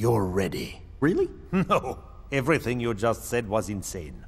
you're ready. Really? No, everything you just said was insane.